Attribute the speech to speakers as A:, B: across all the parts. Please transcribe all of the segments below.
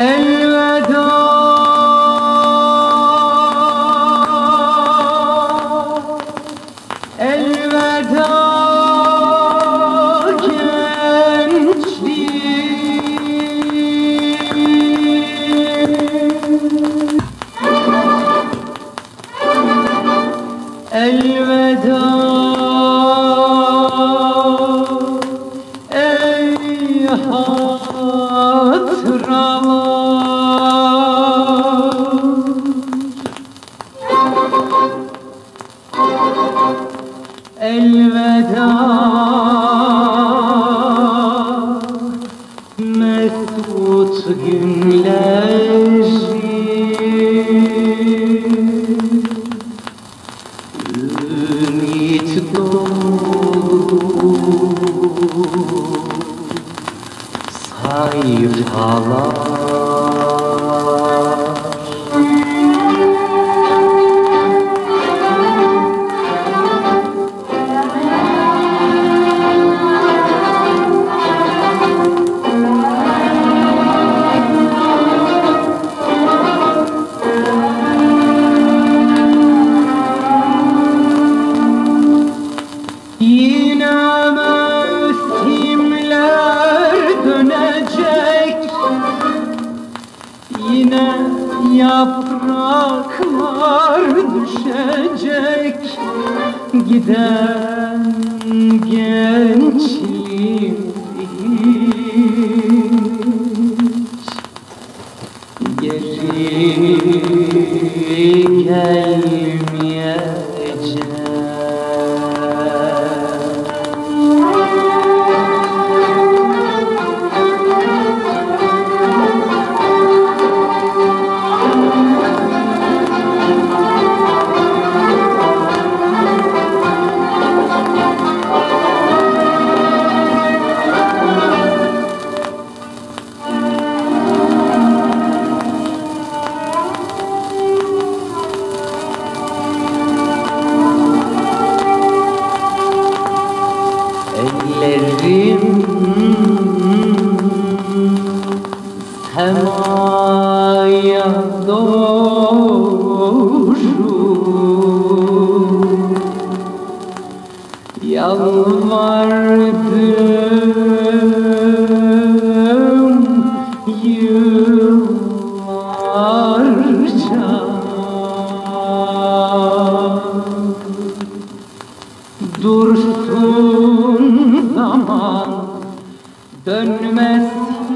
A: elveda. Elveda gençliğim elveda. Ey hatıralar sayfalar yapraklar düşecek. Giden gençliğim Geri gelmeyecek semaya doğru Yalvardım yıllarca. Dursun zaman dönmesin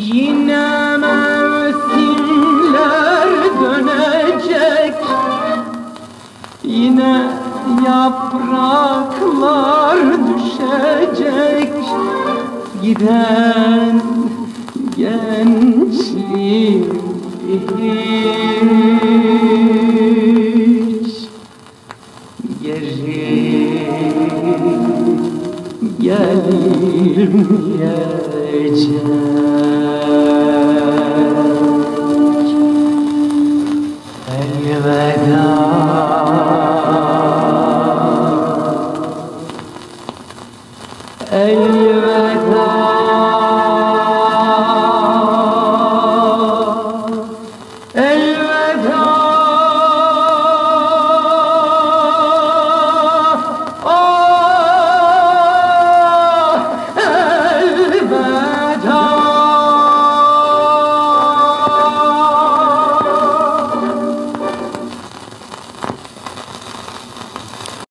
A: Yine mevsimler dönecek. Yine yapraklar düşecek. Giden gençliğim hiç Geri gelmeyecek Elveda Elveda